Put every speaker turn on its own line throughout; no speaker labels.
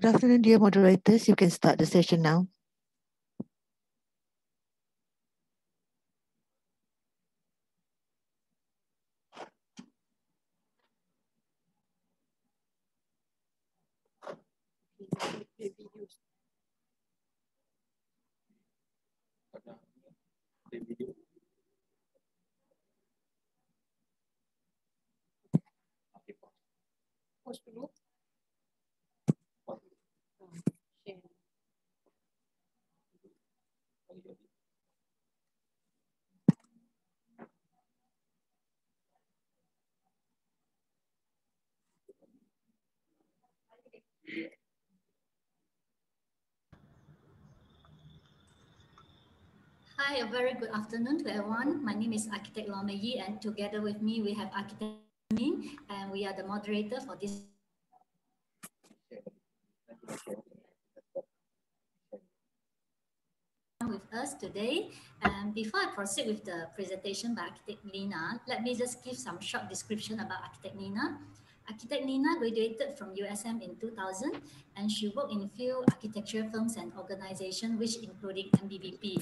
Good afternoon, dear moderators. You can start the session now.
Hi, a very good afternoon to everyone. My name is Architect Loh Mei Ee, and together with me, we have Architect Min, and we are the moderator for this. With us today, and before I proceed with the presentation by Architect Lina, let me just give some short description about Architect Nina. Architect Nina graduated from USM in 2000 and she worked in a few architecture firms and organizations, which including MBPP.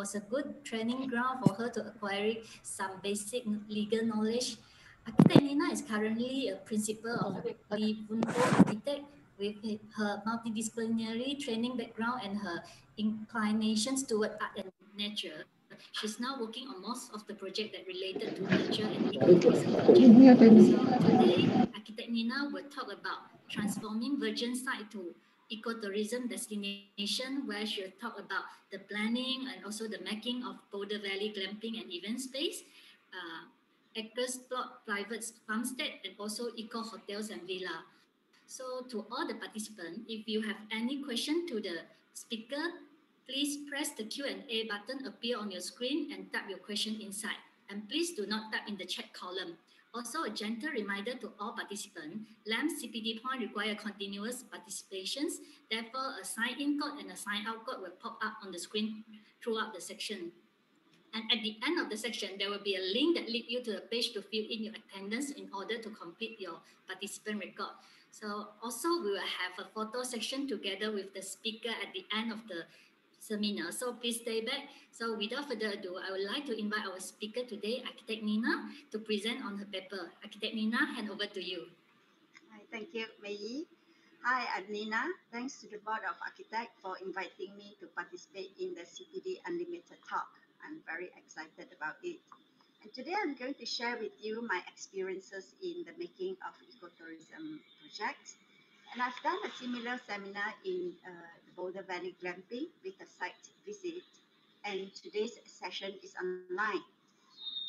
Was a good training ground for her to acquire some basic legal knowledge. Architect Nina is currently a principal of Lee Woon Poo Architect with her multidisciplinary training background and her inclinations toward art and nature. She's now working on most of the project that related to nature and ecotourism. So today, Architect Nina will talk about transforming virgin site to ecotourism destination where she'll talk about the planning and also the making of Boulder Valley glamping and event space, uh, acres plot private farmstead and also eco hotels and villa. So to all the participants, if you have any question to the speaker, please press the Q&A button appear on your screen and type your question inside. And please do not type in the chat column. Also, a gentle reminder to all participants, LAM CPD point require continuous participations. Therefore, a sign-in code and a sign-out code will pop up on the screen throughout the section. And at the end of the section, there will be a link that lead you to the page to fill in your attendance in order to complete your participant record. So also we will have a photo section together with the speaker at the end of the seminar. So please stay back. So without further ado, I would like to invite our speaker today, Architect Nina, to present on her paper. Architect Nina, hand over to you.
Hi, thank you, Mei. Hi, I'm Nina. Thanks to the Board of Architects for inviting me to participate in the CPD Unlimited talk. I'm very excited about it. And today I'm going to share with you my experiences in the making of ecotourism projects and I've done a similar seminar in uh, Boulder Valley Glamping with a site visit. And today's session is online.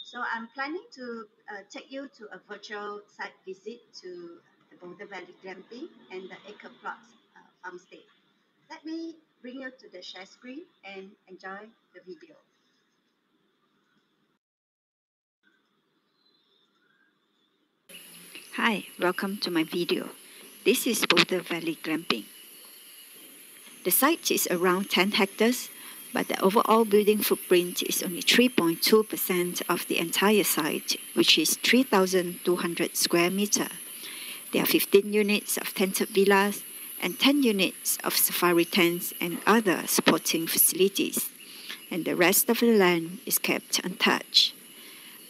So I'm planning to uh, take you to a virtual site visit to the Boulder Valley Glamping and the Acre Plots uh, farmstead. Let me bring you to the share screen and enjoy the video.
Hi, welcome to my video. This is Boulder Valley Glamping. The site is around 10 hectares, but the overall building footprint is only 3.2% of the entire site, which is 3,200 square meter. There are 15 units of tented villas and 10 units of safari tents and other supporting facilities, and the rest of the land is kept untouched.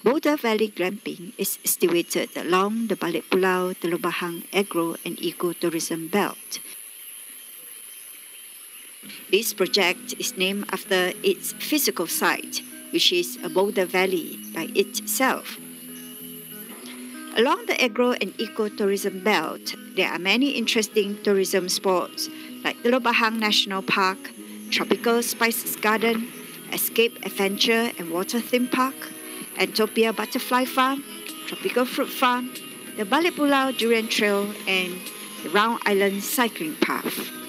Boulder Valley Glamping is situated along the Balik Pulau Teluk Bahang Agro and Eco-Tourism Belt. This project is named after its physical site, which is a boulder valley by itself. Along the agro and ecotourism belt, there are many interesting tourism spots like Teluk Bahang National Park, Tropical Spices Garden, Escape Adventure and Water Theme Park, Antopia Butterfly Farm, Tropical Fruit Farm, the Balik Pulau Durian Trail, and the Round Island Cycling Path.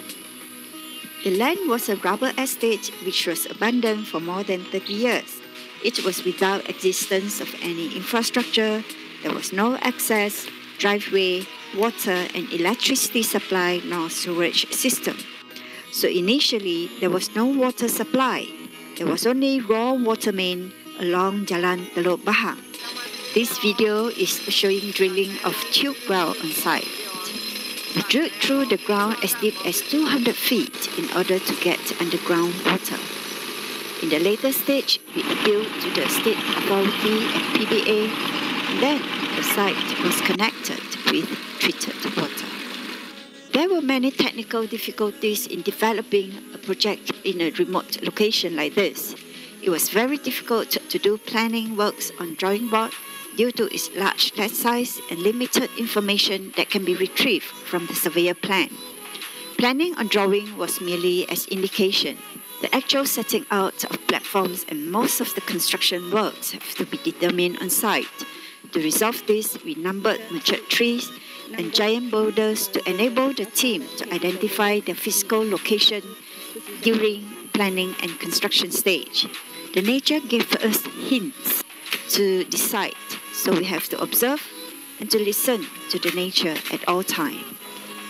The land was a rubber estate which was abandoned for more than 30 years. It was without existence of any infrastructure, there was no access, driveway, water and electricity supply nor sewage system. So initially there was no water supply. There was only raw water main along Jalan Teluk Bahang. This video is showing drilling of tube well on site. Drilled through the ground as deep as 200 feet in order to get underground water. In the later stage, we appealed to the state authority and PBA, and then the site was connected with treated water. There were many technical difficulties in developing a project in a remote location like this. It was very difficult to do planning works on drawing board due to its large lot size and limited information that can be retrieved from the surveyor plan. Planning on drawing was merely as indication. The actual setting out of platforms and most of the construction works have to be determined on site. To resolve this, we numbered mature trees and giant boulders to enable the team to identify the physical location during planning and construction stage. The nature gave us hints to decide so we have to observe and to listen to the nature at all time.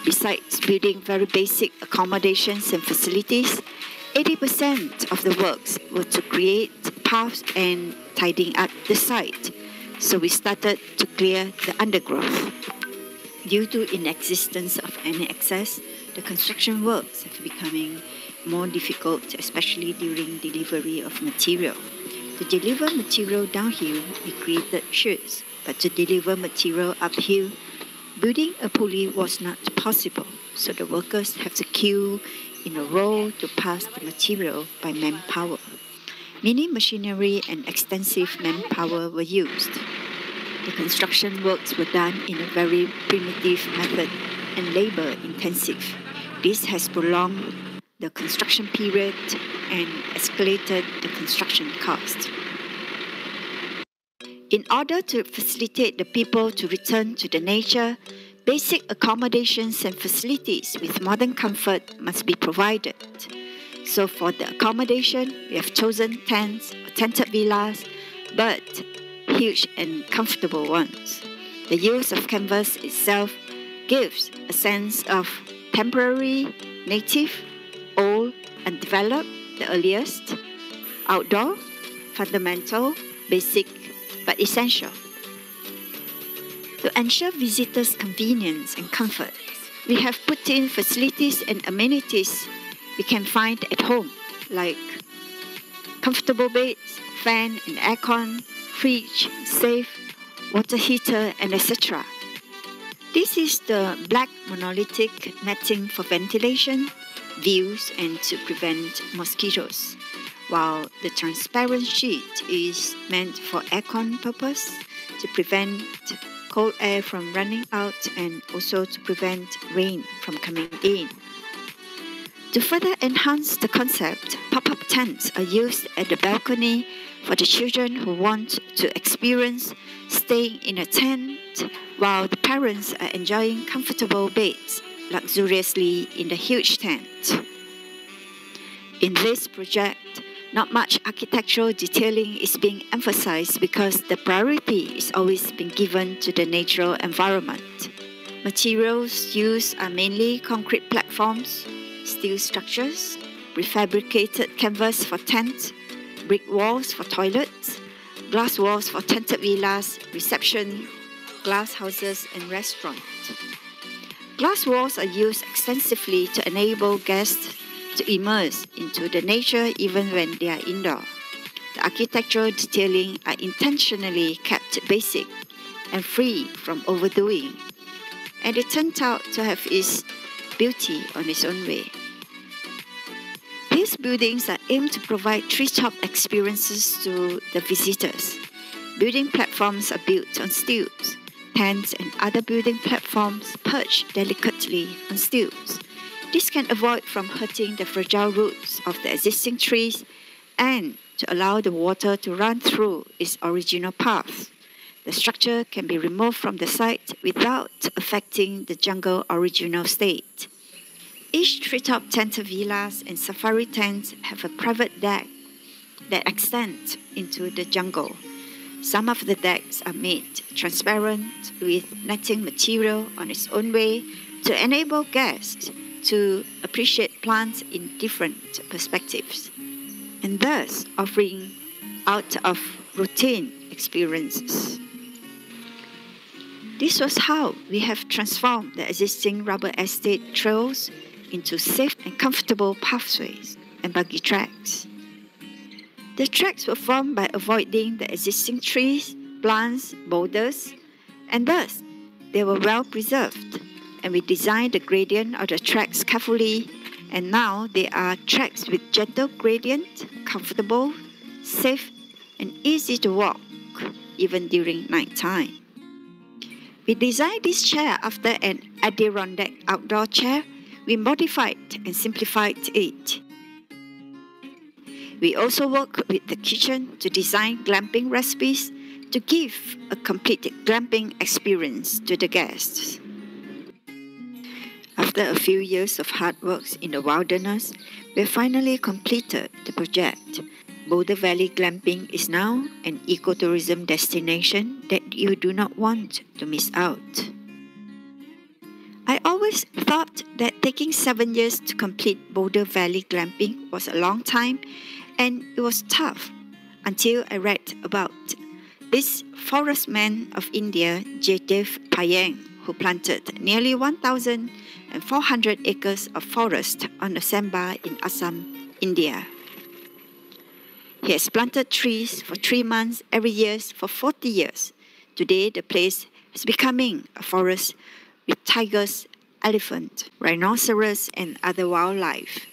Besides building very basic accommodations and facilities, 80% of the works were to create paths and tidying up the site. So we started to clear the undergrowth. Due to inexistence of any access, the construction works have becoming more difficult, especially during delivery of material. To deliver material downhill, we created chutes, but to deliver material uphill, building a pulley was not possible, so the workers have to queue in a row to pass the material by manpower. Many machinery and extensive manpower were used. The construction works were done in a very primitive method and labor intensive. This has prolonged the construction period and escalated the construction cost. In order to facilitate the people to return to the nature, basic accommodations and facilities with modern comfort must be provided. So for the accommodation, we have chosen tents or tented villas, but huge and comfortable ones. The use of canvas itself gives a sense of temporary, native, old, undeveloped, the earliest, outdoor, fundamental, basic, but essential. To ensure visitors' convenience and comfort, we have put in facilities and amenities we can find at home, like comfortable beds, fan and aircon, fridge, safe, water heater, and etc. This is the black monolithic netting for ventilation, views, and to prevent mosquitoes, while the transparent sheet is meant for aircon purpose to prevent cold air from running out and also to prevent rain from coming in. To further enhance the concept, pop-up tents are used at the balcony for the children who want to experience staying in a tent while the parents are enjoying comfortable beds luxuriously in the huge tent. In this project, not much architectural detailing is being emphasized because the priority is always being given to the natural environment. Materials used are mainly concrete platforms, steel structures, prefabricated canvas for tents, brick walls for toilets, glass walls for tented villas, reception, glass houses, and restaurants. Glass walls are used extensively to enable guests to immerse into the nature even when they are indoor. The architectural detailing are intentionally kept basic and free from overdoing, and it turned out to have its beauty on its own way. These buildings are aimed to provide treetop experiences to the visitors. Building platforms are built on stilts. Tents and other building platforms perch delicately on stilts. This can avoid from hurting the fragile roots of the existing trees and to allow the water to run through its original path. The structure can be removed from the site without affecting the jungle original state. Each treetop tent villas and safari tents have a private deck that extends into the jungle. Some of the decks are made transparent with netting material on its own way to enable guests to appreciate plants in different perspectives and thus offering out of routine experiences. This was how we have transformed the existing rubber estate trails into safe and comfortable pathways and buggy tracks. The tracks were formed by avoiding the existing trees, plants, boulders, and thus they were well preserved. And we designed the gradient of the tracks carefully, and now they are tracks with gentle gradient, comfortable, safe, and easy to walk, even during night time. We designed this chair after an Adirondack outdoor chair. We modified and simplified it. We also work with the kitchen to design glamping recipes to give a complete glamping experience to the guests. After a few years of hard work in the wilderness, we finally completed the project. Boulder Valley Glamping is now an ecotourism destination that you do not want to miss out. I always thought that taking seven years to complete Boulder Valley Glamping was a long time and it was tough until I read about this forest man of India, Jadav Payeng, who planted nearly 1,400 acres of forest on the Samba in Assam, India. He has planted trees for three months every year for 40 years. Today, the place is becoming a forest with tigers, elephant, rhinoceros, and other wildlife.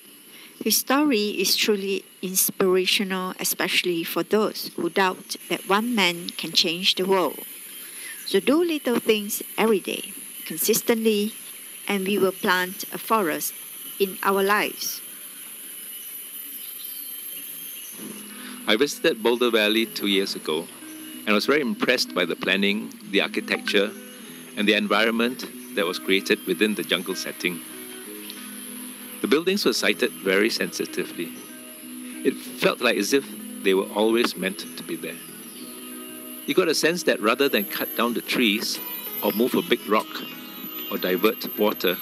His story is truly inspirational, especially for those who doubt that one man can change the world. So do little things every day, consistently, and we will plant a forest in our lives.
I visited Boulder Valley two years ago and was very impressed by the planning, the architecture, and the environment that was created within the jungle setting. The buildings were sited very sensitively. It felt like as if they were always meant to be there. You got a sense that rather than cut down the trees or move a big rock or divert water,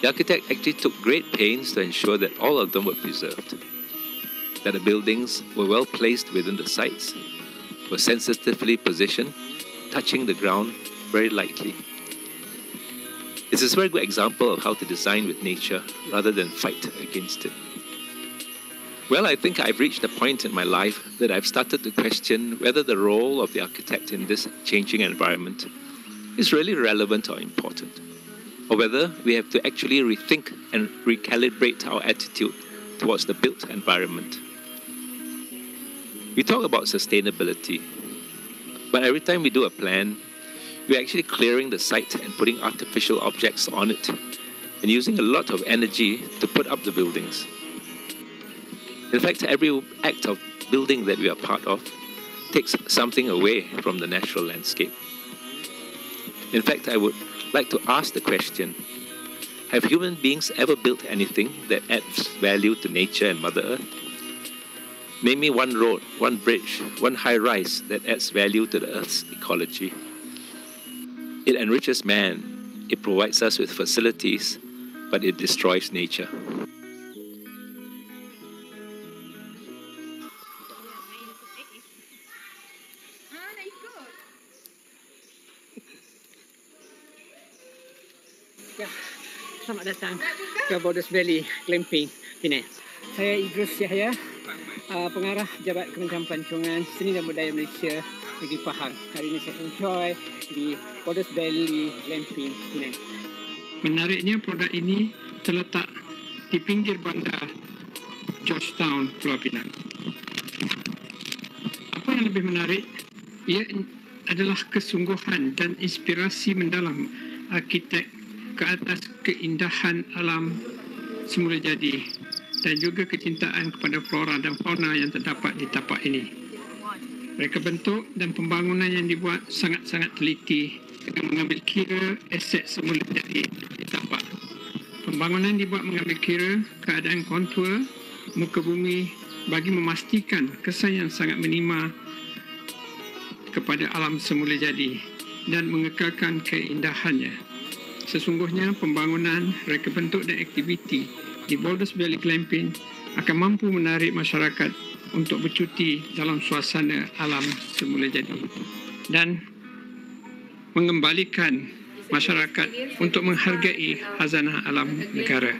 the architect actually took great pains to ensure that all of them were preserved. That the buildings were well placed within the sites, were sensitively positioned, touching the ground very lightly. It's a very good example of how to design with nature rather than fight against it. Well, I think I've reached a point in my life that I've started to question whether the role of the architect in this changing environment is really relevant or important, or whether we have to actually rethink and recalibrate our attitude towards the built environment. We talk about sustainability, but every time we do a plan, we're actually clearing the site and putting artificial objects on it and using a lot of energy to put up the buildings. In fact, every act of building that we are part of takes something away from the natural landscape. In fact, I would like to ask the question Have human beings ever built anything that adds value to nature and Mother Earth? Name me one road, one bridge, one high rise that adds value to the Earth's ecology. It enriches man, it provides us with facilities, but it destroys nature.
Selamat datang ke Borders Valley Glamping Penang. Saya Idrus Yahya, uh, pengarah Jabat Kementerian Pelancongan Seni dan Budaya Malaysia Negeri Pahang. Hari ini saya enjoy di Borders Valley Glamping Penang.
Menariknya produk ini terletak di pinggir bandar Georgetown, Pulau Pinang. Apa yang lebih menarik, ia adalah kesungguhan dan inspirasi mendalam arkitek ke atas keindahan alam semula jadi dan juga kecintaan kepada flora dan fauna yang terdapat di tapak ini. Mereka bentuk dan pembangunan yang dibuat sangat-sangat teliti dengan mengambil kira aset semula jadi di tapak. Pembangunan dibuat mengambil kira keadaan kontur muka bumi bagi memastikan kesan yang sangat menima kepada alam semula jadi dan mengekalkan keindahannya. Sesungguhnya pembangunan, reka bentuk dan aktiviti di Boulders Valley Glamping akan mampu menarik masyarakat untuk bercuti dalam suasana alam semula jadi. Dan mengembalikan masyarakat untuk menghargai hazanah alam negara.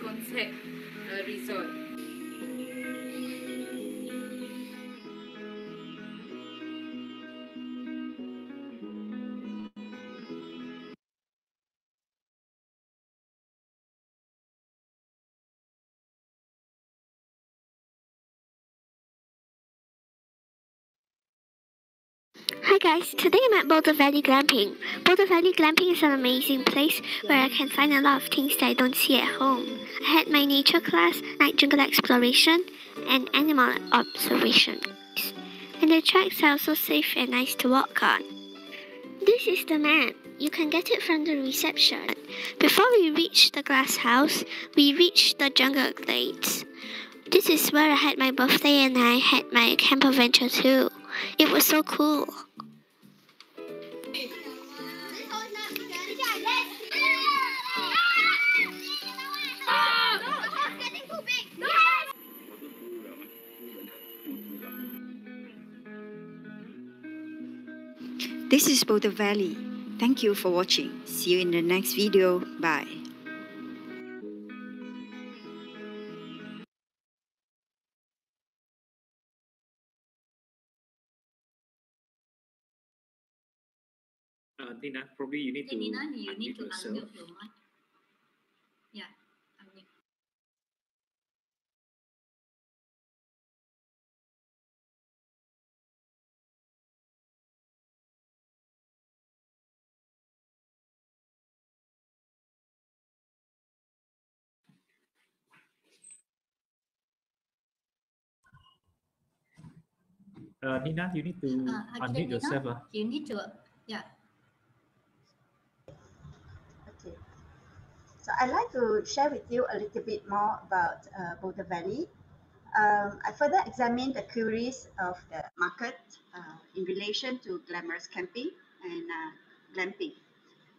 Guys, today I'm at Boulder Valley Glamping. Boulder Valley Glamping is an amazing place where I can find a lot of things that I don't see at home. I had my nature class, night jungle exploration, and animal observation. And the tracks are also safe and nice to walk on. This is the map. You can get it from the reception. Before we reach the glass house, we reach the jungle glades. This is where I had my birthday and I had my camp adventure too. It was so cool.
This is Boulder Valley. Thank you for watching. See you in the next video. Bye.
Uh, Tina, probably you need
Okay,
to
Nina, you need
unmute
to
yourself. Uh, Nina, you need to
Uh, okay,
unmute
Nina,
yourself. ah.
You need to, yeah.
Okay. So I'd like to share with you a little bit more about uh, Boulder Valley. Um, I further examined the queries of the market uh, in relation to glamorous camping and uh, glamping.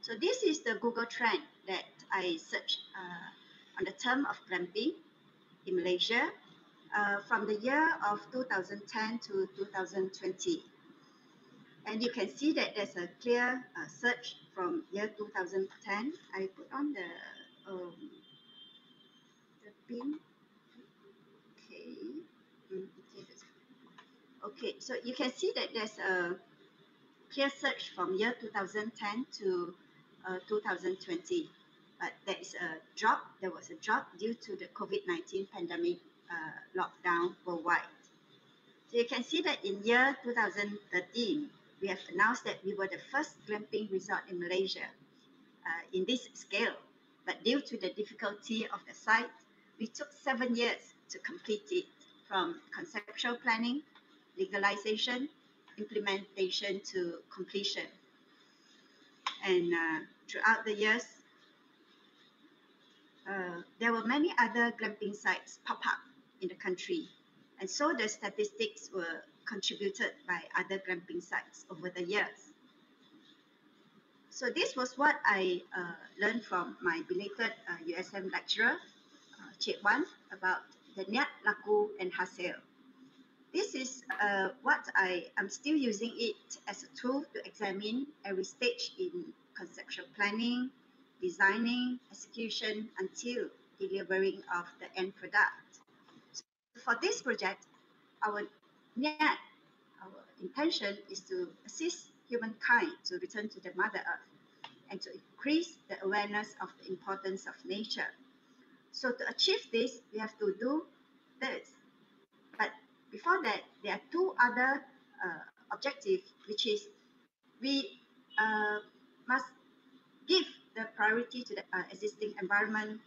So this is the Google trend that I searched uh, on the term of glamping in Malaysia uh, from the year of 2010 to 2020. And you can see that there's a clear uh, search from year 2010. I put on the um, the pin. Okay. Mm, okay, so you can see that there's a clear search from year 2010 to uh, 2020. But there is a drop. There was a drop due to the COVID-19 pandemic lockdown worldwide. So you can see that in year 2013, we have announced that we were the first glamping resort in Malaysia uh, in this scale. But due to the difficulty of the site, we took seven years to complete it from conceptual planning, legalization, implementation to completion. And uh, throughout the years, uh, there were many other glamping sites pop up in the country. And so the statistics were contributed by other glamping sites over the years. So this was what I uh, learned from my belated uh, USM lecturer, uh, Cik Wan, about the niat, laku, and hasil. This is uh, what I am still using it as a tool to examine every stage in conceptual planning, designing, execution, until delivering of the end product. For this project, our niat, our intention is to assist humankind to return to the Mother Earth and to increase the awareness of the importance of nature. So to achieve this, we have to do this. But before that, there are two other uh, objectives, which is we uh, must give the priority to the uh, existing environment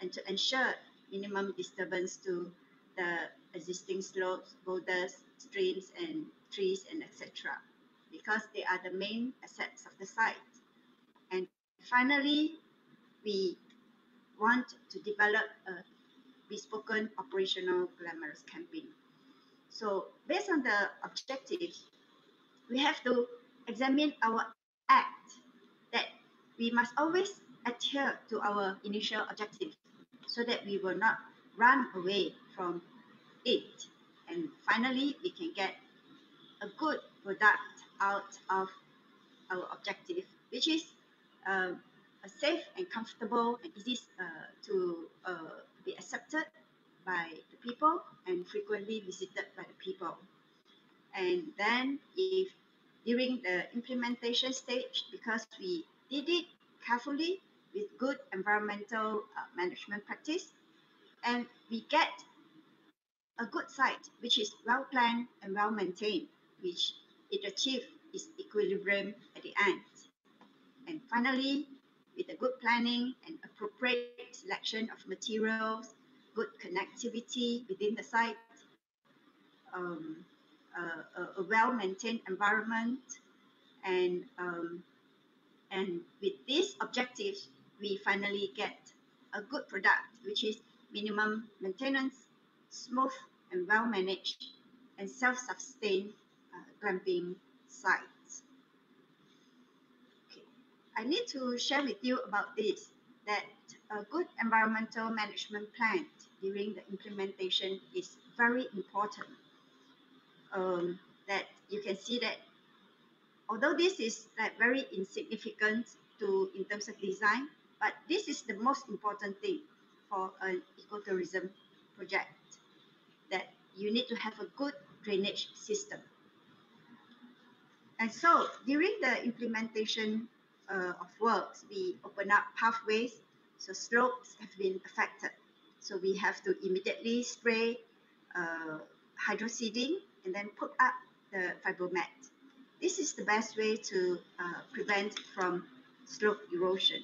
and to ensure minimum disturbance to the existing slopes, boulders, streams, and trees, and etc. Because they are the main assets of the site. And finally, we want to develop a bespoke operational glamorous camping. So based on the objectives, we have to examine our act that we must always adhere to our initial objective so that we will not run away from it. And finally, we can get a good product out of our objective which is uh, a safe and comfortable and easy uh, to uh, be accepted by the people and frequently visited by the people. And then if during the implementation stage, because we did it carefully with good environmental uh, management practice, and we get a good site which is well planned and well maintained, which it achieved its equilibrium at the end. And finally, with a good planning and appropriate selection of materials, good connectivity within the site, um, a, a well-maintained environment, and um, and with these objectives, we finally get a good product, which is minimum maintenance, smooth and well managed, and self-sustained uh, glamping sites. Okay. I need to share with you about this, that a good environmental management plan during the implementation is very important. Um, that you can see that although this is like very insignificant to in terms of design, but this is the most important thing for an ecotourism project that you need to have a good drainage system. And so during the implementation uh, of works, we open up pathways, so slopes have been affected. So we have to immediately spray uh, hydroseeding and then put up the fibromat. This is the best way to uh, prevent from slope erosion.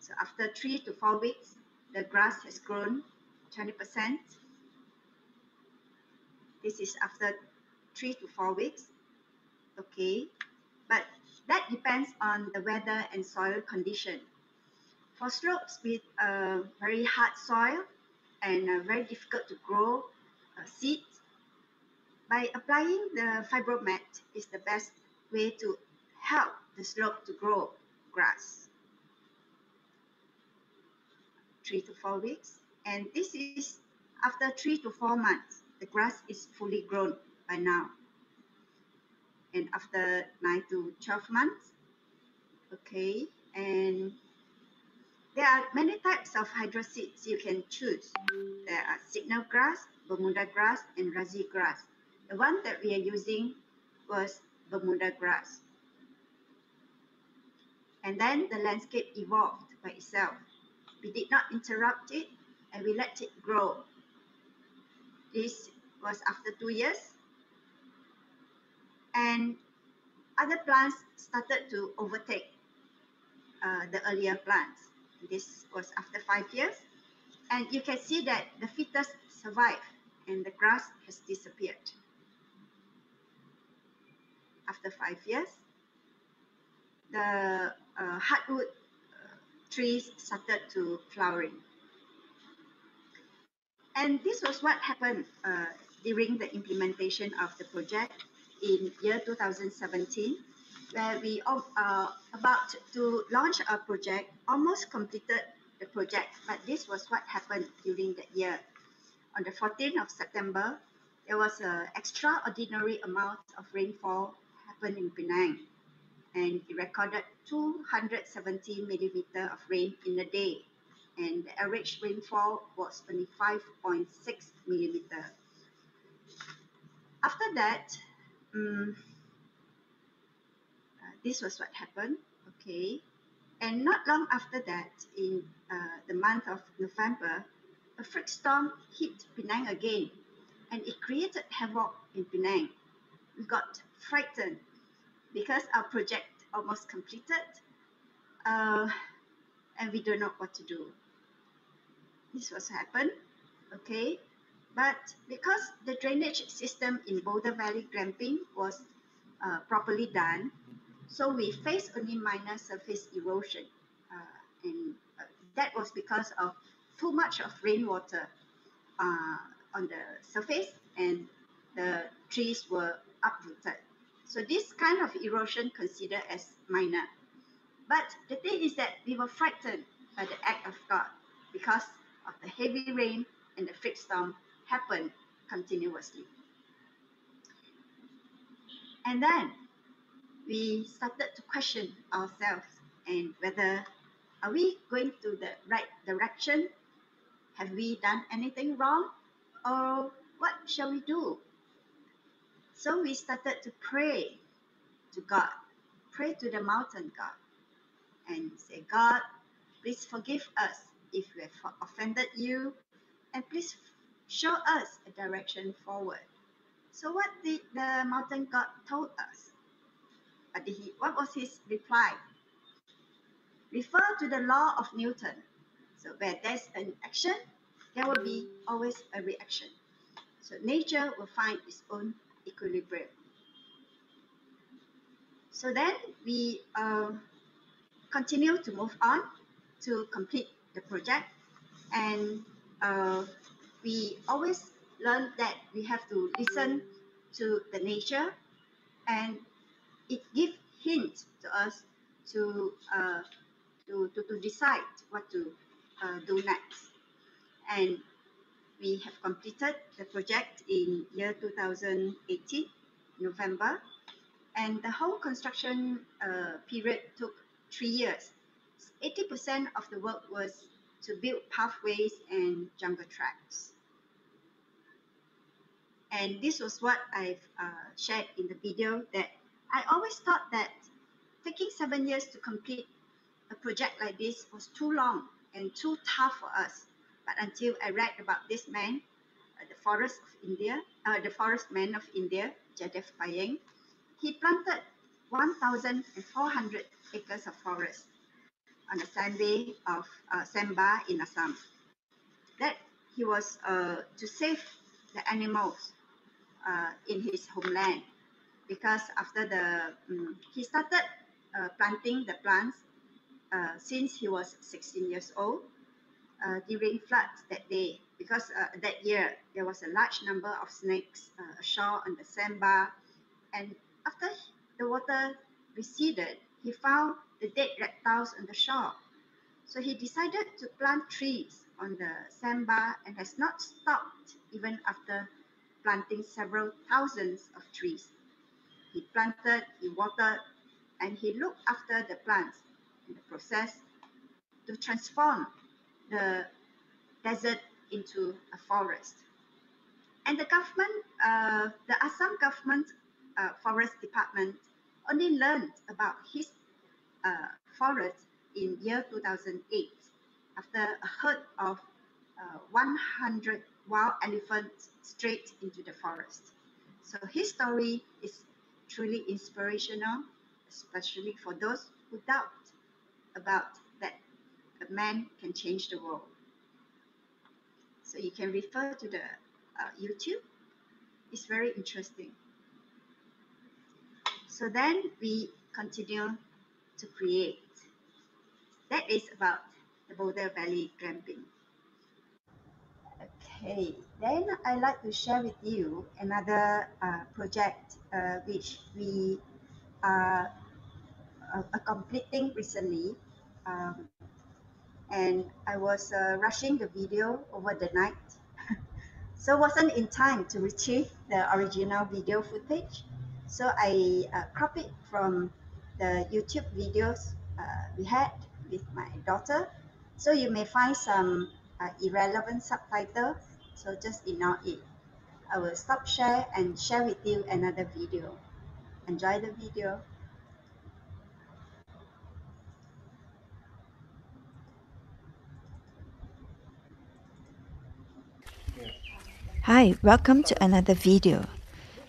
So after three to four weeks, the grass has grown 20%. This is after three to four weeks. Okay, but that depends on the weather and soil condition. For slopes with a very hard soil and uh, very difficult to grow uh, seeds, by applying the fibromat is the best way to help the slope to grow grass. Three to four weeks. And this is after three to four months, the grass is fully grown by now. And after nine to 12 months, okay, and there are many types of hydroseeds you can choose. There are signal grass, Bermuda grass, and Ruzi grass. The one that we are using was Bermuda grass. And then the landscape evolved by itself. We did not interrupt it and we let it grow. This was after two years. And other plants started to overtake uh, the earlier plants. This was after five years. And you can see that the ficus survived and the grass has disappeared after five years, the uh, hardwood uh, trees started to flowering. And this was what happened uh, during the implementation of the project in year 2017, where we are uh, about to launch our project, almost completed the project, but this was what happened during that year. On the 14th of September, there was an extraordinary amount of rainfall happened in Penang and it recorded 270 millimeter of rain in a day and the average rainfall was 25.6 millimeter. After that, um, uh, this was what happened, okay. And not long after that, in uh, the month of November, a freak storm hit Penang again and it created havoc in Penang. We got frightened because our project almost completed uh, and we don't know what to do. This was happened, okay? But because the drainage system in Boulder Valley glamping was uh, properly done, so we faced only minor surface erosion. Uh, and uh, that was because of too much of rainwater uh, on the surface and the trees were uprooted. So this kind of erosion considered as minor. But the thing is that we were frightened by the act of God because of the heavy rain and the freak storm happened continuously. And then we started to question ourselves and whether are we going to the right direction? Have we done anything wrong? Or what shall we do? So we started to pray to God, pray to the mountain God, and say, God, please forgive us if we have offended you, and please show us a direction forward. So what did the mountain God told us? What, did he, what was his reply? Refer to the law of Newton. So where there's an action, there will be always a reaction. So nature will find its own equilibrium. So then we uh, continue to move on to complete the project and uh, we always learn that we have to listen to the nature and it gives hints to us to, uh, to, to, to decide what to uh, do next. And we have completed the project in year 2018, November, and the whole construction uh, period took three years. 80% of the work was to build pathways and jungle tracks. And this was what I've uh, shared in the video that I always thought that taking seven years to complete a project like this was too long and too tough for us. But until I read about this man, uh, the forest of India, uh, the forest man of India, Jadav Payeng, he planted 1,400 acres of forest on the sand bay of uh, Semba in Assam. That he was uh, to save the animals uh, in his homeland. Because after the um, he started uh, planting the plants uh, since he was 16 years old uh, during floods that day. Because that year there was a large number of snakes ashore on the sandbar and after the water receded he found the dead reptiles on the shore so he decided to plant trees on the sandbar and has not stopped even after planting several thousands of trees. He planted, he watered, and he looked after the plants in the process to transform the desert into a forest. And the government, uh, the Assam government uh, forest department only learned about his uh, forest in year 2008 after a herd of uh, 100 wild elephants strayed into the forest. So his story is truly inspirational, especially for those who doubt about that a man can change the world. So you can refer to the uh, YouTube. It's very interesting. So then we continue to create. That is about the Boulder Valley glamping. Okay, then I'd like to share with you another uh, project uh, which we are uh, completing recently. Um, and I was uh, rushing the video over the night. so wasn't in time to retrieve the original video footage. So I uh, crop it from the YouTube videos uh, we had with my daughter. So you may find some uh, irrelevant subtitle. So just ignore it. I will stop share and share with you another video. Enjoy the video.
Hi, welcome to another video.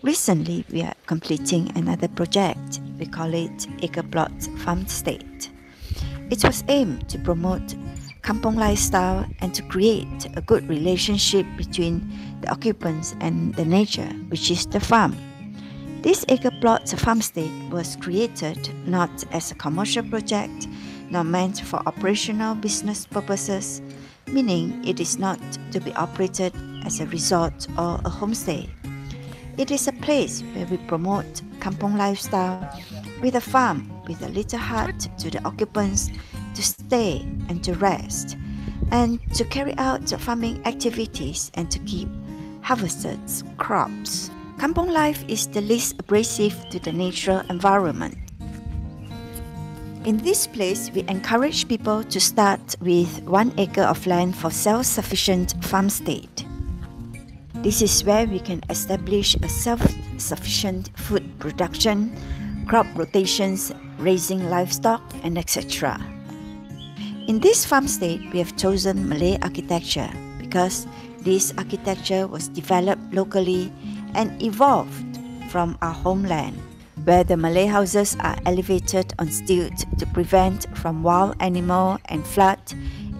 Recently, we are completing another project. We call it Acre Plot Farm State. It was aimed to promote kampong lifestyle and to create a good relationship between the occupants and the nature, which is the farm. This acre plot farmstead was created not as a commercial project, nor meant for operational business purposes, meaning it is not to be operated as a resort or a homestay. It is a place where we promote kampong lifestyle with a farm with a little hut to the occupants to stay and to rest, and to carry out the farming activities and to keep harvested crops. Kampong life is the least abrasive to the natural environment. In this place, we encourage people to start with one acre of land for self sufficient farm state. This is where we can establish a self sufficient food production, crop rotations, raising livestock, and etc. In this farm state, we have chosen Malay architecture because this architecture was developed locally and evolved from our homeland where the Malay houses are elevated on stilts to prevent from wild animal and flood,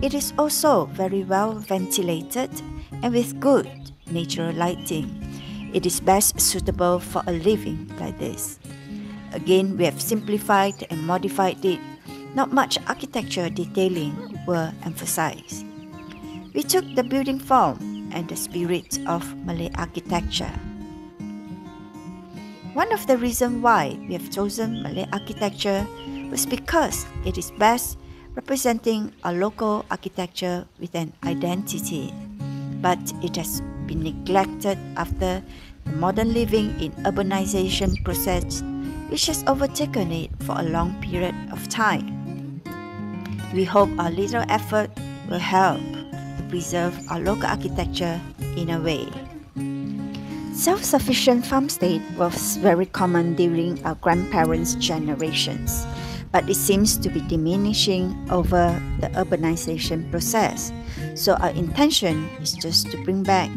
it is also very well ventilated and with good natural lighting. It is best suitable for a living like this. Again, we have simplified and modified it. Not much architecture detailing were emphasized. We took the building form and the spirit of Malay architecture. One of the reasons why we have chosen Malay architecture was because it is best representing a local architecture with an identity. But it has been neglected after the modern living in urbanization process which has overtaken it for a long period of time. We hope our little effort will help to preserve our local architecture in a way. Self-sufficient farm state was very common during our grandparents' generations, but it seems to be diminishing over the urbanization process. So our intention is just to bring back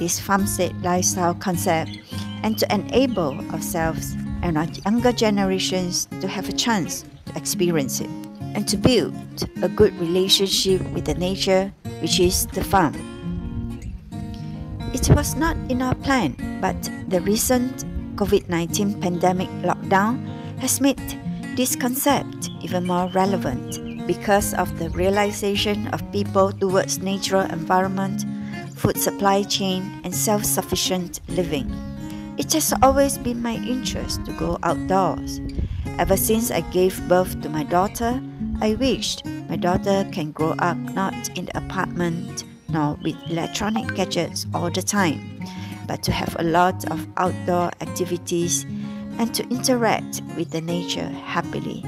this farmstead lifestyle concept and to enable ourselves and our younger generations to have a chance to experience it and to build a good relationship with the nature, which is the farm. It was not in our plan, but the recent COVID 19 pandemic lockdown has made this concept even more relevant because of the realization of people towards natural environment, food supply chain, and self sufficient living. It has always been my interest to go outdoors. Ever since I gave birth to my daughter, I wished my daughter can grow up not in the apartment nor with electronic gadgets all the time, but to have a lot of outdoor activities and to interact with the nature happily.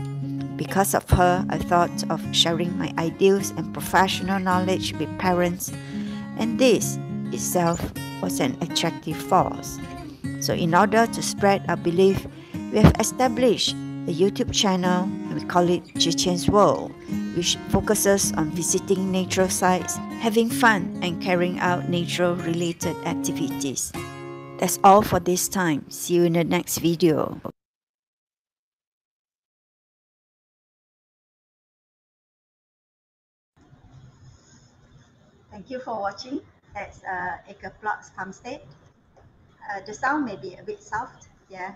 Because of her, I thought of sharing my ideals and professional knowledge with parents, and this itself was an attractive force. So, in order to spread our belief, we have established a YouTube channel and we call it Chichian's World which focuses on visiting natural sites, having fun, and carrying out nature related activities. That's all for this time. See you in the next video.
You for watching. That's uh, Acre Plots Farmstead. Uh, the sound may be a bit soft, yeah.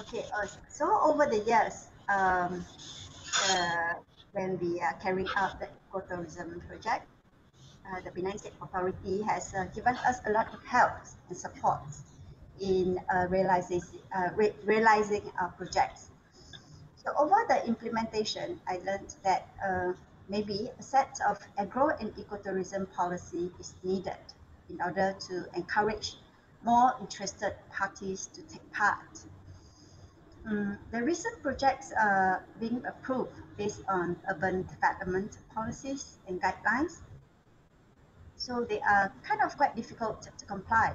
Okay, uh, so over the years, um, uh, when we are carrying out the ecotourism project. Uh, the Penang State Authority has uh, given us a lot of help and support in uh, realizing, uh, re realizing our projects. So over the implementation, I learned that uh, maybe a set of agro and ecotourism policy is needed in order to encourage more interested parties to take part um, the recent projects are being approved based on urban development policies and guidelines. So they are kind of quite difficult to comply.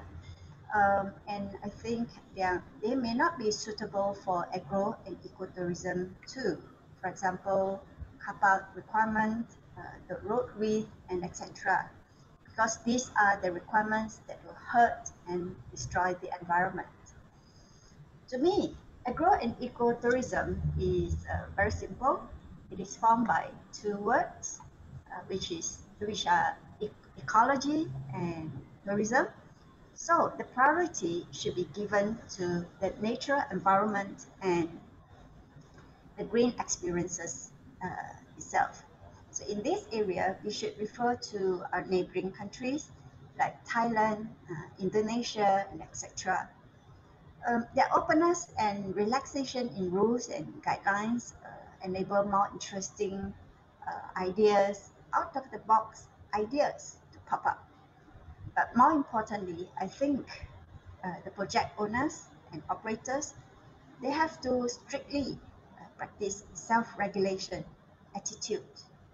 Um, and I think they, are, they may not be suitable for agro and ecotourism too. For example, car park requirement, uh, the road width, and etc. Because these are the requirements that will hurt and destroy the environment. To me, Agro and ecotourism is uh, very simple. It is formed by two words, uh, which is which are e ecology and tourism. So the priority should be given to the nature environment and the green experiences uh, itself. So in this area, we should refer to our neighboring countries like Thailand, uh, Indonesia, and etc um, their openness and relaxation in rules and guidelines uh, enable more interesting uh, ideas, out of the box ideas to pop up. But more importantly, I think uh, the project owners and operators, they have to strictly uh, practice self-regulation attitude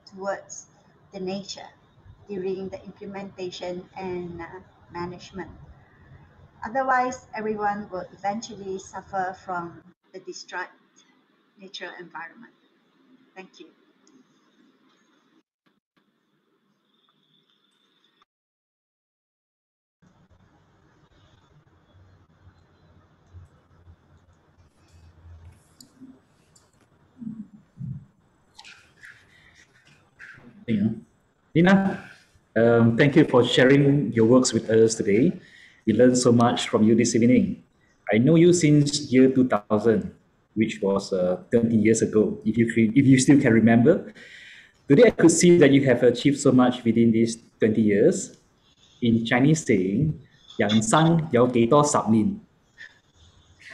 towards the nature during the implementation and uh, management. Otherwise, everyone will eventually suffer from the destroyed natural environment. Thank you.
Nina, um, thank you for sharing your works with us today. We learned so much from you this evening. I know you since year 2000, which was uh, 20 years ago, if you, if you still can remember. Today, I could see that you have achieved so much within these 20 years. In Chinese saying, 人生有几多十年?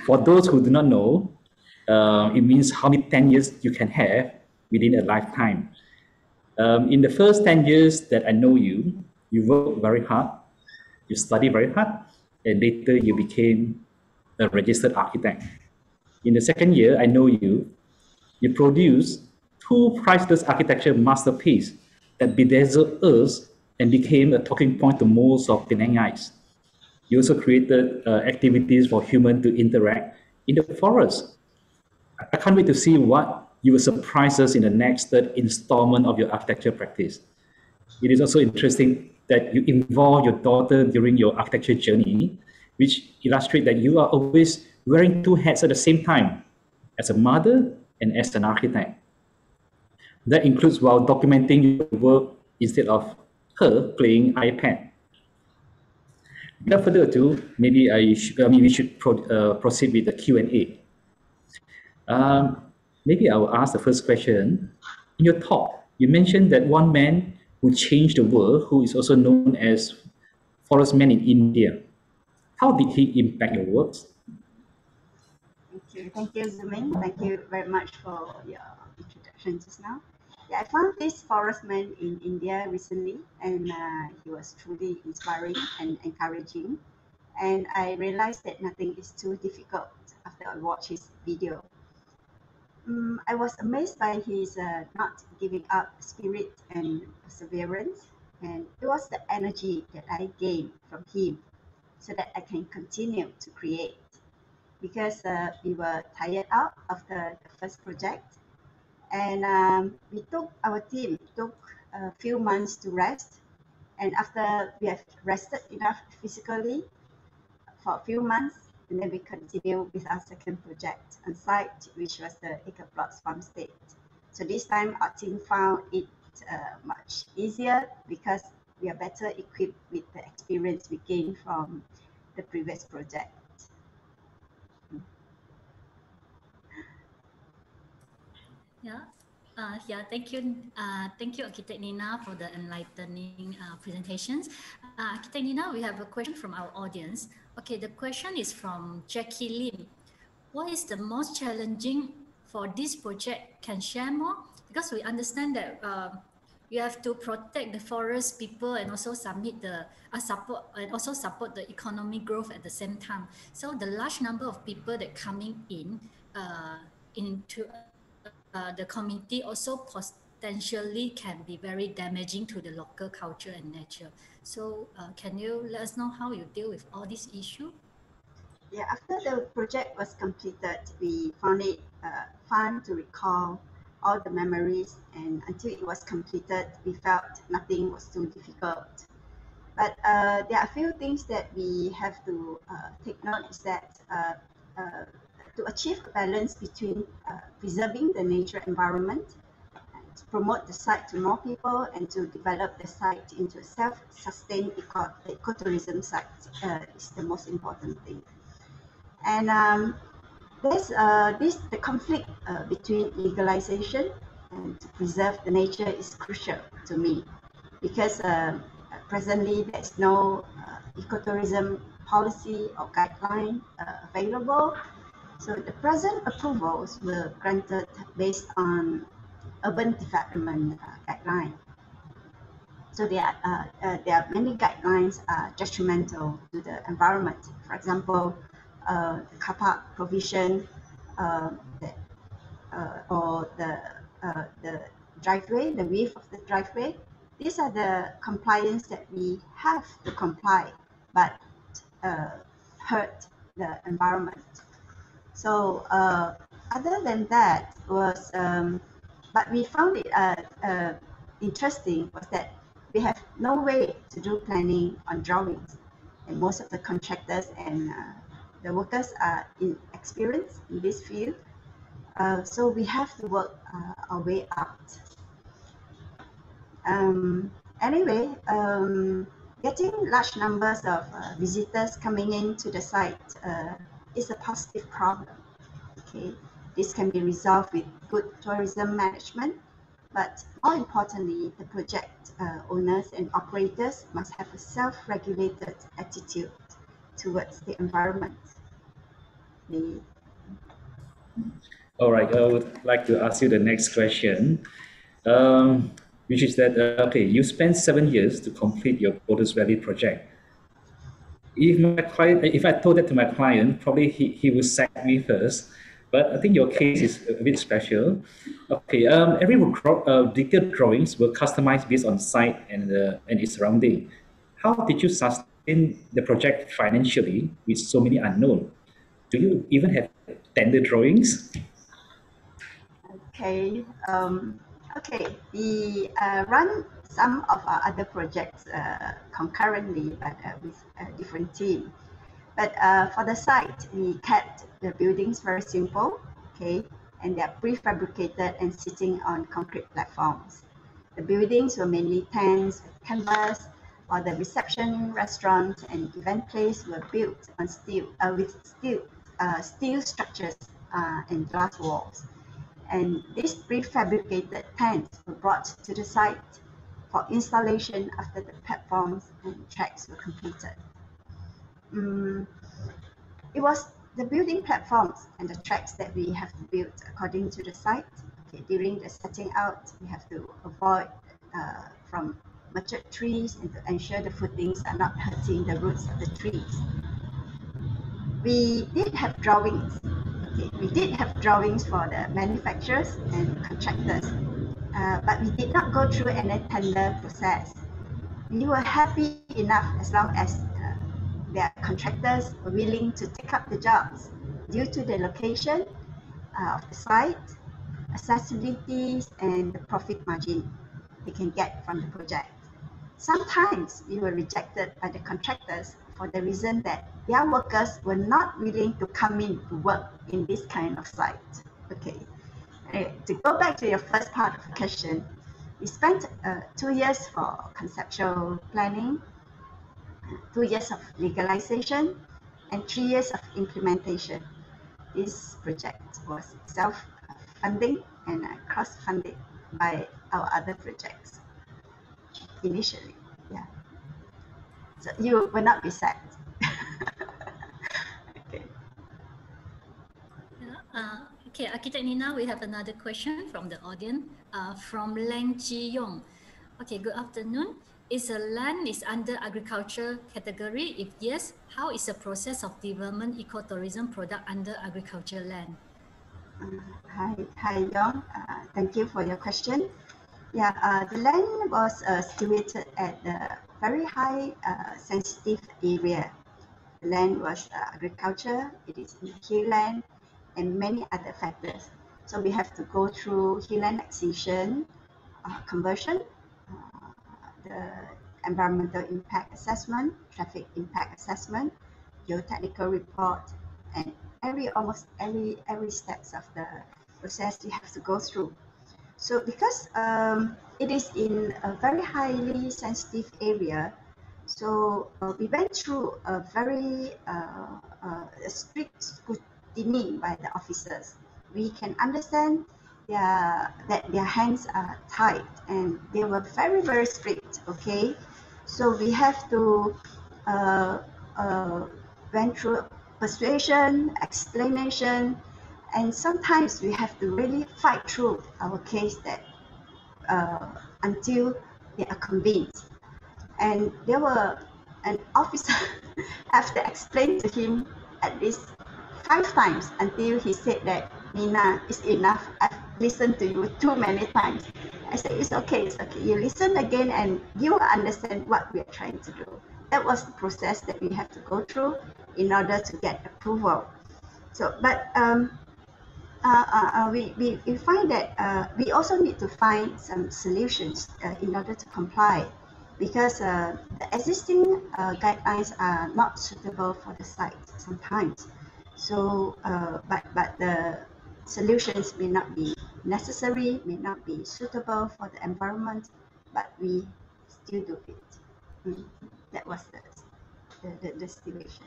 For those who do not know, uh, it means how many 10 years you can have within a lifetime. Um, in the first 10 years that I know you, you work very hard, you study very hard, and later you became a registered architect. In the second year, I know you, you produced two priceless architecture masterpieces that bedazzled us and became a talking point to most of Penangites. You also created uh, activities for humans to interact in the forest. I can't wait to see what you will surprise us in the next third installment of your architecture practice. It is also interesting that you involve your daughter during your architecture journey, which illustrate that you are always wearing two hats at the same time, as a mother and as an architect. That includes while documenting your work instead of her playing iPad. Without further ado, maybe I should, uh, maybe we should pro, uh, proceed with the Q&A. Um, maybe I will ask the first question. In your talk, you mentioned that one man who changed the world, who is also known as Forest Man in India. How did he impact your works?
Thank you. Thank you, Sze Meng. Thank you very much for your introduction just now. Yeah, I found this forest man in India recently, and uh, he was truly inspiring and encouraging. And I realized that nothing is too difficult after I watched his video um, I was amazed by his uh, not giving up spirit and perseverance. And it was the energy that I gained from him so that I can continue to create. Because uh, we were tired out after the first project. And um, we took, our team took a few months to rest. And after we have rested enough physically for a few months, and then we continue with our second project on site, which was the plots farm state. So this time our team found it uh, much easier because we are better equipped with the experience we gained from the previous project.
Yeah, uh, yeah, thank you. Uh, thank you, Architect Nina, for the enlightening uh, presentations. Uh, Architect Nina, we have a question from our audience. Okay, the question is from Jackie Lim. What is the most challenging for this project? Can share more? Because we understand that uh, you have to protect the forest people and also submit the uh, support and also support the economic growth at the same time. So the large number of people that coming in uh, into uh, the community also potentially can be very damaging to the local culture and nature. So uh, can you let us know how you deal with all these issues?
Yeah, after the project was completed, we found it uh, fun to recall all the memories and until it was completed, we felt nothing was too difficult. But uh, there are a few things that we have to uh, take note is that uh, uh, to achieve balance between preserving the nature environment, to promote the site to more people, and to develop the site into a self-sustained eco ecotourism site uh, is the most important thing. And um, there's uh, this the conflict uh, between legalization and to preserve the nature is crucial to me because uh, presently there's no uh, ecotourism policy or guideline uh, available so the present approvals were granted based on urban development uh, guideline. So there are, uh, uh, there are many guidelines are detrimental to the environment. For example, uh, the car park provision uh, that uh, or the uh, the driveway, the width of the driveway. These are the compliance that we have to comply, but uh, hurt the environment. So uh, other than that was, um, but we found it uh, uh, interesting was that we have no way to do planning on drawings, and most of the contractors and uh, the workers are inexperienced in this field. Uh, so we have to work uh, our way out. Um, anyway, um, getting large numbers of uh, visitors coming into the site uh, is a positive problem. Okay, this can be resolved with good tourism management, but more importantly, the project uh, owners and operators must have a self-regulated attitude towards the environment. The
All right, I would like to ask you the next question, um, which is that, uh, okay, you spent seven years to complete your Boulders Valley project. If my client, if I told that to my client, probably he, he would sack me first. But I think your case is a bit special. Okay, um, every uh, detailed drawings were customized based on site and, uh, and its surrounding. How did you sustain the project financially with so many unknown? Do you even have tender drawings?
Okay. Um, okay. We uh, run some of our other projects uh, concurrently, but uh, with a different team. But uh, for the site, we kept the buildings very simple, okay, and they are prefabricated and sitting on concrete platforms. The buildings were mainly tents, canvas, while the reception, restaurant, and event place were built on steel uh, with steel uh, steel structures uh, and glass walls. And these prefabricated tents were brought to the site for installation after the platforms and tracks were completed. Um, it was the building platforms and the tracks that we have to build according to the site. Okay, during the setting out, we have to avoid uh, from matured trees and to ensure the footings are not hurting the roots of the trees. We did have drawings. Okay, we did have drawings for the manufacturers and contractors, uh, but we did not go through any tender process. We were happy enough as long as their contractors were willing to take up the jobs due to the location uh, of the site, accessibilities, and the profit margin they can get from the project. Sometimes we were rejected by the contractors for the reason that their workers were not willing to come in to work in this kind of site. Okay. Anyway, to go back to your first part of the question, we spent uh, two years for conceptual planning two years of legalization, and three years of implementation. This project was self-funding and cross-funded by our other projects initially. Yeah. So you will not be sad.
okay. Uh, okay, Architect Nina, we have another question from the audience uh, from Leng Chi Yong. Okay, good afternoon. Is the land is under agriculture category? If yes, how is the process of development ecotourism product under agriculture land?
Uh, hi, hi, Yong. Uh, thank you for your question. Yeah, uh, the land was uh, situated at a very high uh, sensitive area. The land was uh, agriculture, it is in hillland, and many other factors. So we have to go through hillland annexation, conversion, the environmental impact assessment, traffic impact assessment, geotechnical report, and every almost every every steps of the process you have to go through. So because um, it is in a very highly sensitive area, so uh, we went through a very uh, uh, strict scrutiny by the officers. We can understand their that their hands are tied and they were very very strict okay so we have to uh, uh, went through persuasion explanation and sometimes we have to really fight through our case that uh, until they are convinced and there were an officer have to explain to him at least five times until he said that Nina, it's enough. I've listened to you too many times. I said, it's okay, it's okay. You listen again and you understand what we are trying to do. That was the process that we have to go through in order to get approval. So, but um, uh, uh, uh, we, we, we find that uh, we also need to find some solutions uh, in order to comply because the existing guidelines are not suitable for the site sometimes. So, but, but the solutions may not be necessary, may not be suitable for the environment, but we still do it. Mm. That was the, the, the, the situation.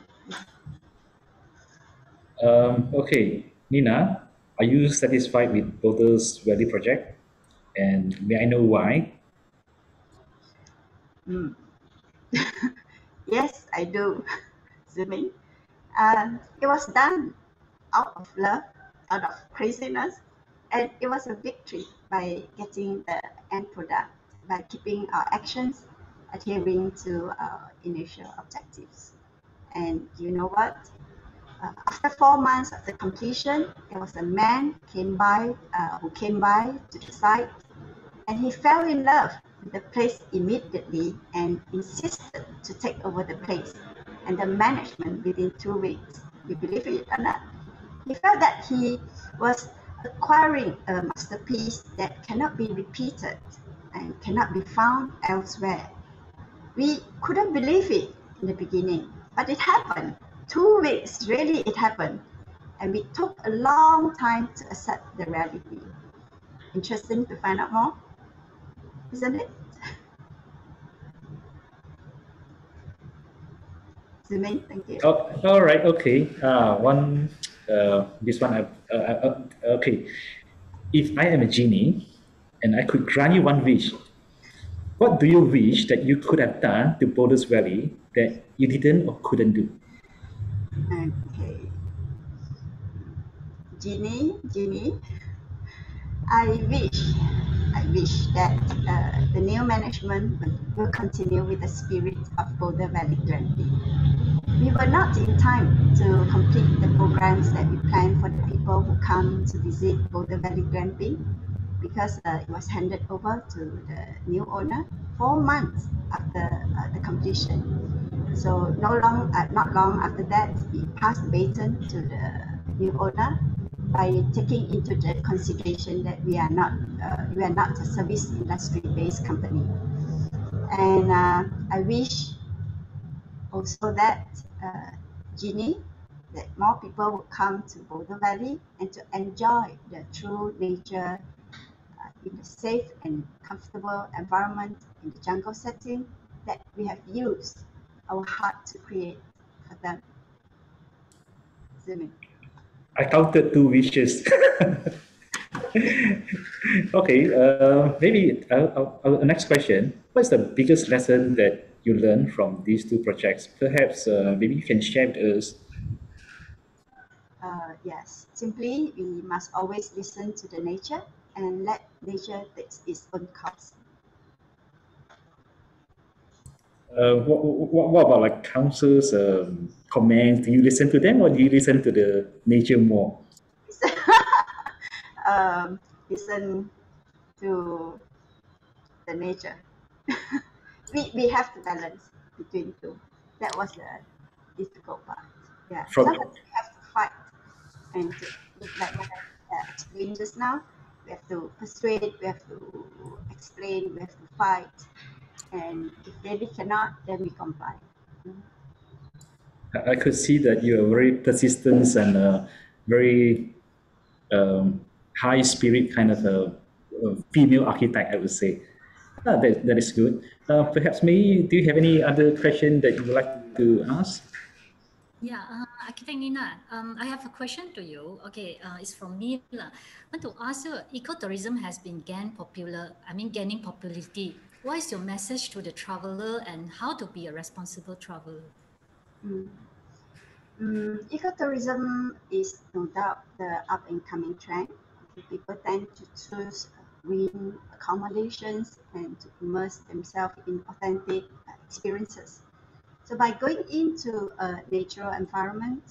Um, okay, Nina, are you satisfied with Boulders Valley project? And may I know why?
Mm. yes, I do, Sze Meng. Um, it was done out of love, out of craziness, and it was a victory by getting the end product, by keeping our actions adhering to our initial objectives. And you know what? Uh, after four months of the completion, there was a man came by uh, who came by to the site, and he fell in love with the place immediately and insisted to take over the place and the management within two weeks. You believe it or not? He felt that he was acquiring a masterpiece that cannot be repeated and cannot be found elsewhere. We couldn't believe it in the beginning, but it happened. Two weeks, really, it happened. And we took a long time to accept the reality. Interesting to find out more, isn't it? Sze Meng, thank you.
Oh, all right, okay. Uh, one, uh, this one, I, uh, uh, okay. If I am a genie and I could grant you one wish, what do you wish that you could have done to Boulders Valley that you didn't or couldn't do?
Okay. Genie, Genie, I wish, I wish that uh, the new management will, will continue with the spirit of Boulder Valley Glamping. We were not in time to complete the programs that we planned for the people who come to visit Boulder Valley Glamping because uh, it was handed over to the new owner four months after uh, the completion. So no long, uh, not long after that, we passed the baton to the new owner by taking into the consideration that we are not uh, we are not a service industry based company. And uh, I wish also that uh, Genie that more people would come to Boulder Valley and to enjoy the true nature uh, in a safe and comfortable environment in the jungle setting that we have used our heart to create for them. Sze Meng.
I counted two wishes. okay, uh, maybe uh, uh, uh, next question. What's the biggest lesson that you learned from these two projects? Perhaps uh, maybe you can share with us.
Uh, yes, simply we must always listen to the nature and let nature take its own course.
Uh, what, what, what about like council's um, comments? Do you listen to them or do you listen to the nature more?
um, listen to the nature. we, we have to balance between two. That was the difficult part. Yeah.
From-
Sometimes we have to fight and to, like what I uh, explained just now, we have to persuade, we have to explain, we have to fight. And if really cannot, then we comply.
I I could see that you are very persistent and uh, very um, high spirit kind of a, a female architect, I would say. Ah, that, that is good. Uh, perhaps May, do you have any other question that you would like to ask?
Yeah, uh, Architect Nina, um, I have a question to you. Okay, uh, it's from me. lah. I want to ask you, ecotourism has been gain popular, I mean gaining popularity. What is your message to the traveler and how to be a responsible traveler?
Mm. Mm, ecotourism is no doubt the up and coming trend. Okay, People tend to choose green accommodations and to immerse themselves in authentic uh, experiences. So by going into a natural environment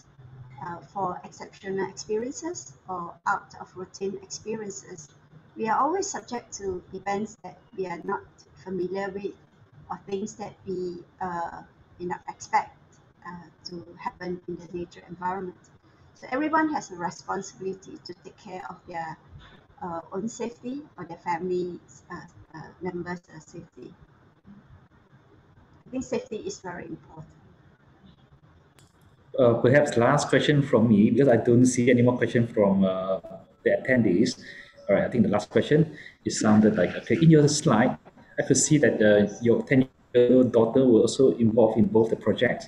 uh, for exceptional experiences or out of routine experiences. We are always subject to events that we are not familiar with or things that we uh, may not expect uh, to happen in the nature environment. So everyone has a responsibility to take care of their own safety or their family uh, uh, members' safety. I think safety is very important.
Uh, perhaps last question from me because I don't see any more question from uh, the attendees. All right, I think the last question is sounded like okay. In your slide, I could see that uh, your 10-year-old daughter was also involved in both the projects.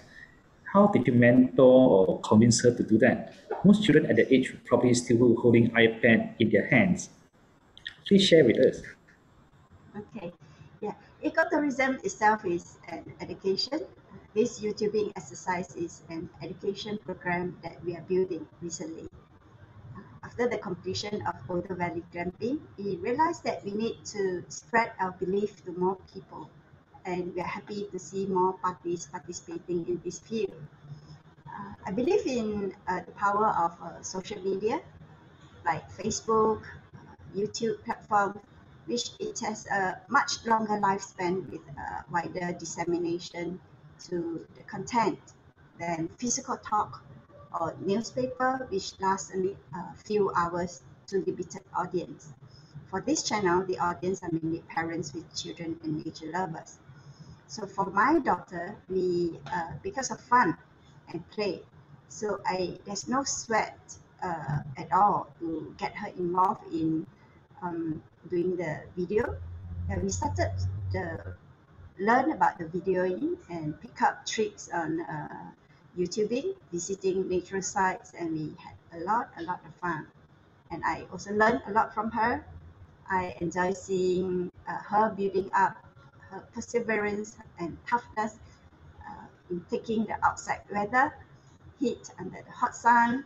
How did you mentor or convince her to do that? Most children at the age probably still holding iPad in their hands. Please share with us.
Okay, yeah, ecotourism itself is an education this YouTubing exercise is an education program that we are building recently. After the completion of Boulder Valley Glamping, we realized that we need to spread our belief to more people, and we are happy to see more parties participating in this field. Uh, I believe in uh, the power of uh, social media like Facebook, uh, YouTube platform, which it has a much longer lifespan with uh, wider dissemination to the content than physical talk or newspaper, which lasts only a few hours to limited audience. For this channel, the audience are mainly parents with children and nature lovers. So for my daughter, we uh, because of fun and play, so I there's no sweat uh, at all to get her involved in um, doing the video. And we started the learn about the videoing and pick up tricks on uh, YouTubing, visiting nature sites, and we had a lot, a lot of fun. And I also learned a lot from her. I enjoy seeing uh, her building up her perseverance and toughness uh, in taking the outside weather, heat under the hot sun,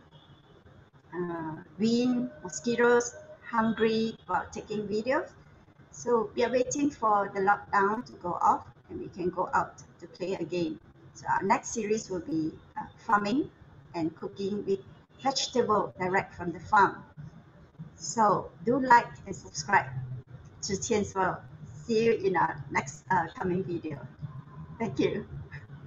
uh, wind, mosquitoes, hungry while taking videos. So we are waiting for the lockdown to go off and we can go out to play again. So our next series will be uh, farming and cooking with vegetable direct from the farm. So do like and subscribe to Tian's World. See you in our next uh, coming video. Thank you.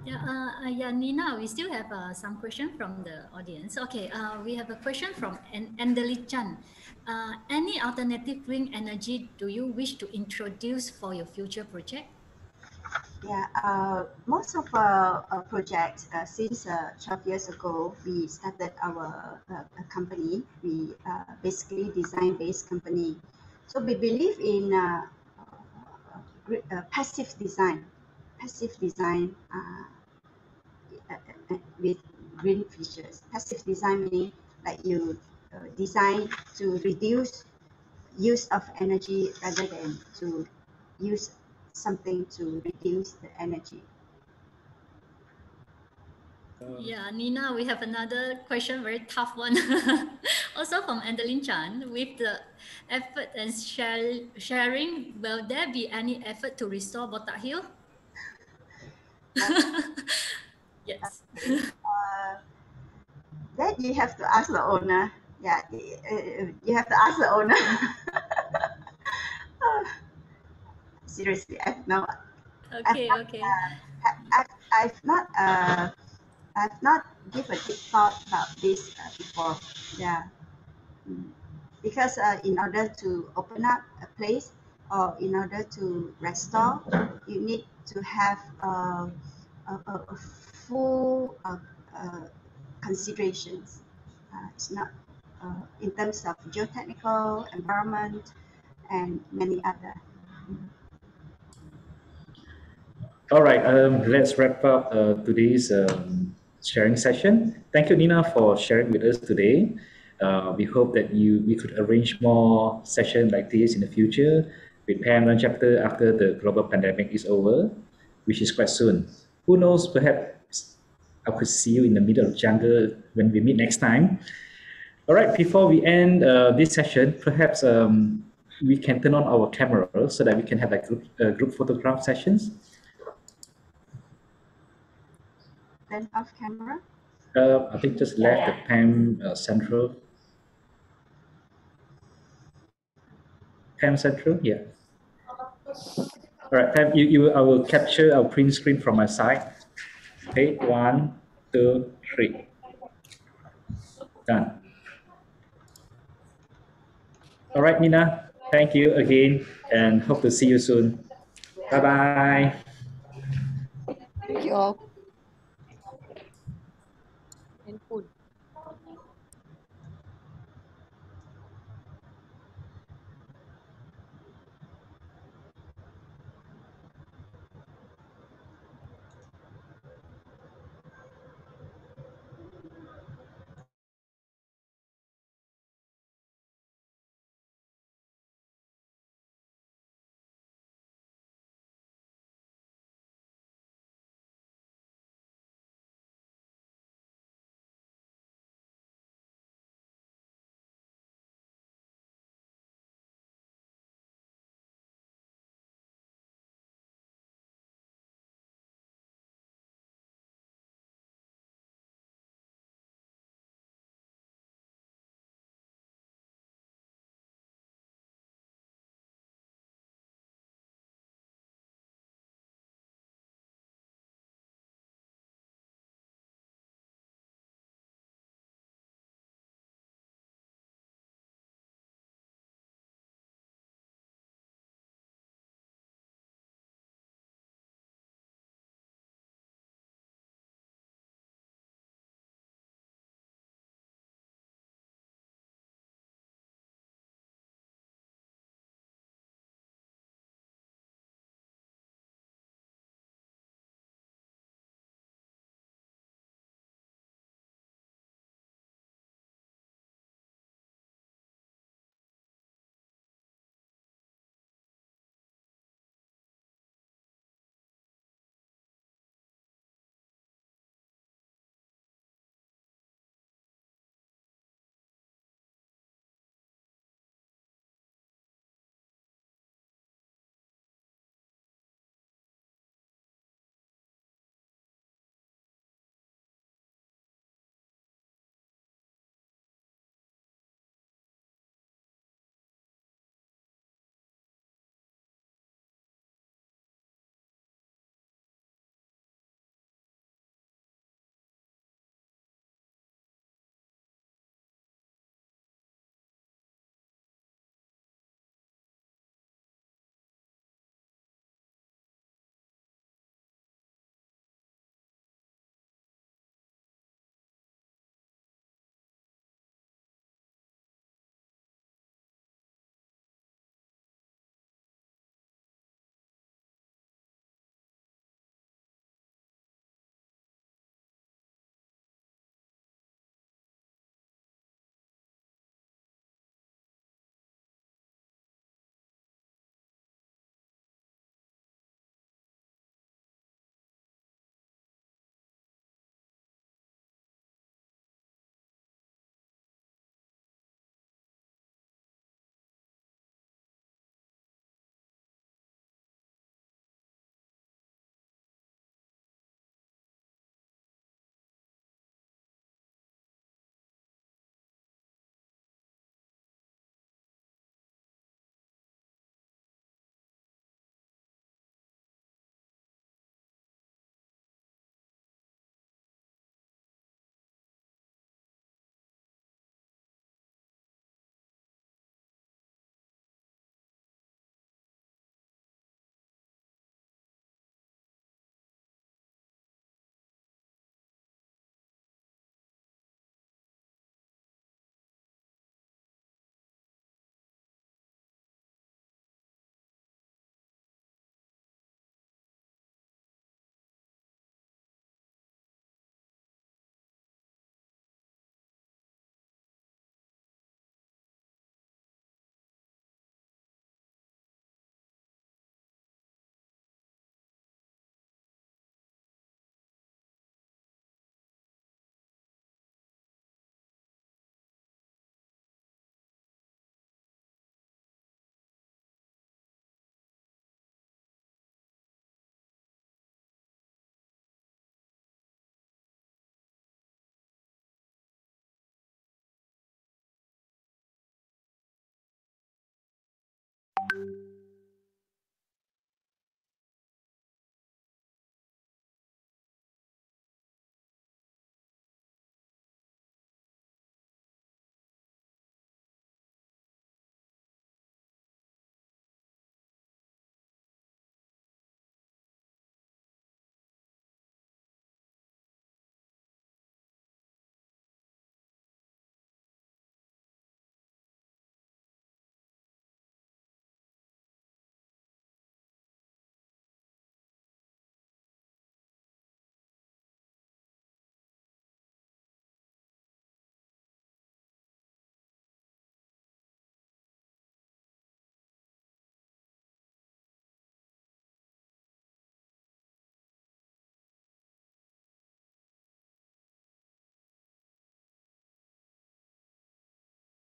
Yeah, uh, uh, yeah, Nina, we still have uh, some question from the audience. Okay, uh, we have a question from An Andeli Chan. Uh, any alternative green energy do you wish to introduce for your future project?
Yeah, uh, most of our, our projects, uh, since uh, 12 years ago, we started our uh, company. We uh, basically design-based company. So we believe in uh, passive design, passive design uh, uh, uh, with green features. Passive design meaning like you uh, design to reduce use of energy rather than to use something to reduce the energy.
Yeah, Nina, we have another question, very tough one. also from Andeline Chan, with the effort and share, sharing, will there be any effort to restore Botak Hill? yes.
Uh, that you have to ask the owner. Yeah, uh, you have to ask the owner. Seriously, I've no.
Okay,
I've
okay.
Not, uh, I've, I've not. Uh, I've not give a deep thought about this uh, before. Yeah. Mm. Because uh, in order to open up a place or in order to restore, you need to have uh, a, a, full uh, uh, considerations. Uh, it's not uh, in terms of geotechnical, environment, and many other.
All right, um, let's wrap up uh, today's um, sharing session. Thank you, Nina, for sharing with us today. Uh, we hope that you we could arrange more sessions like this in the future with PAM chapter after the global pandemic is over, which is quite soon. Who knows, perhaps I could see you in the middle of jungle when we meet next time. All right, before we end uh, this session, perhaps um, we can turn on our camera so that we can have like group, uh, group photograph sessions.
Then off camera.
Uh, I think just left the PAM uh, Central. PAM Central, yeah. All right, Pam, you, you, I will capture our print screen from my side. Okay, one, two, three. Done. All right, Nina, thank you again and hope to see you soon. Bye-bye.
Thank you all.